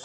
ล